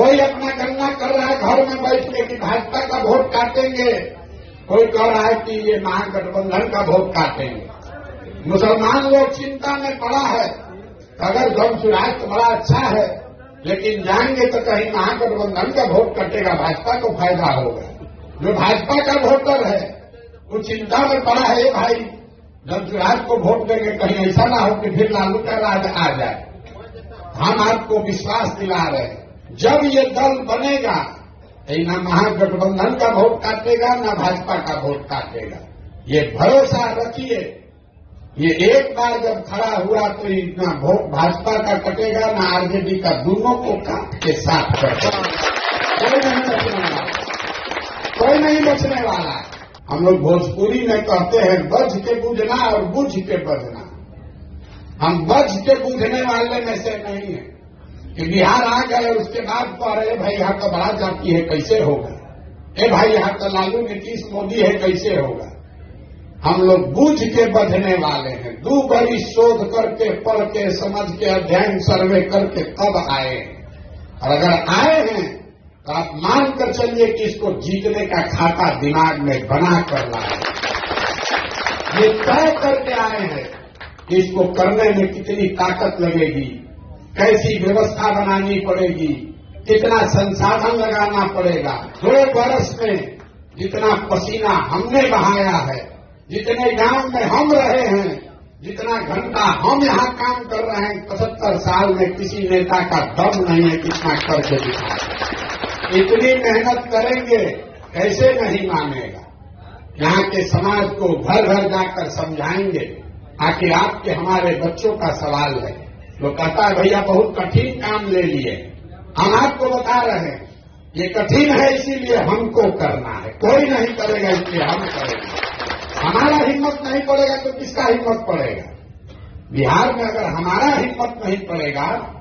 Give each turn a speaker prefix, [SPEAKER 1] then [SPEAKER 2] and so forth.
[SPEAKER 1] कोई अपना गणना कर रहा है, घर में बैठ के कि भाजपा का वोट काटेंगे। कोई कह रहा है कि ये महागठबंधन का वोट काटेंगे। मुसलमान लोग चिंता में पड़ा है। अगर गौ सुराज तो बड़ा अच्छा है, लेकिन जाएँगे तो कहीं महागठबंधन का वोट कटेगा, भाजपा को फ़ायदा होगा। जो भाजपा का वोटर है, वो चिंता में पड़ा है भाई जब सुराज को वोट देंगे, कहीं ऐसा ना हो कि फिर लालू का राज आ जाए। हम आपको विश्वास दिला रहे हैं। जब ये दल बनेगा, ये न महागठबंधन का वोट काटेगा, न भाजपा का वोट काटेगा। ये भरोसा रखिए। ये एक बार जब खड़ा हुआ तो इतना वोट भाजपा का कटेगा, न आरजेडी का, दोनों को काट के साथ कटेगा कोई नहीं बचने वाला। कोई नहीं बचने वाला। हम लोग भोजपुरी में कहते हैं, बज के बूझना और बुझ के बजना। हम बज के बूझने वाले में से नहीं है। कि बिहार आ गए, उसके बाद कह रहे, भाई, यहाँ तो बड़ा जाती है, कैसे होगा? ए भाई, यहाँ तो लालू नीतीश मोदी है, कैसे होगा? हम लोग बूझ के बधने वाले हैं। दो बड़ी शोध करके पढ़ के समझ के अध्ययन, सर्वे करके तब आए? और अगर आए हैं तो आप मान कर चलिए कि इसको जीतने का खाता दिमाग में बना कर लाए। ये तय करके आए हैं कि इसको करने में कितनी ताकत लगेगी। कैसी व्यवस्था बनानी पड़ेगी? कितना संसाधन लगाना पड़ेगा? दो वर्ष में जितना पसीना हमने बहाया है, जितने गाँव में हम रहे हैं, जितना घंटा हम यहाँ काम कर रहे हैं, पचहत्तर साल में किसी नेता का दम नहीं है कितना करके दिखाया इतनी मेहनत करेंगे, कैसे नहीं मानेगा? यहाँ के समाज को घर घर जाकर समझाएँगे आखिर आपके हमारे बच्चों का सवाल है वो कहता है, भैया, बहुत कठिन काम ले लिए। हम आपको बता रहे हैं। ये कठिन है, इसीलिए हमको करना है। कोई नहीं करेगा, इसलिए हम करेंगे। हमारा हिम्मत नहीं पड़ेगा तो किसका हिम्मत पड़ेगा? बिहार में अगर हमारा हिम्मत नहीं पड़ेगा